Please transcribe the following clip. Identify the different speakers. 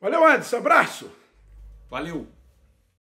Speaker 1: Valeu, Edson Abraço.
Speaker 2: Valeu.